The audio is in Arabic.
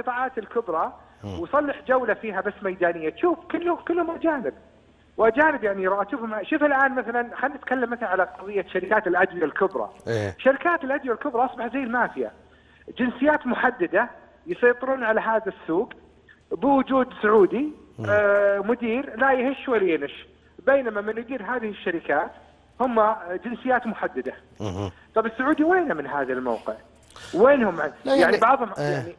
القطاعات الكبرى وصلح جولة فيها بس ميدانية. تشوف كلهم كلهم أجانب. وأجانب يعني راتبهم شوف الآن مثلا خلينا نتكلم مثلا على قضية شركات الادويه الكبرى. إيه. شركات الادويه الكبرى اصبحت زي المافيا. جنسيات محددة يسيطرون على هذا السوق. بوجود سعودي آه مدير لا يهش ولا ينش. بينما من يدير هذه الشركات هم جنسيات محددة. طب السعودي وين من هذا الموقع؟ وينهم؟ يعني, يعني- بعضهم يعني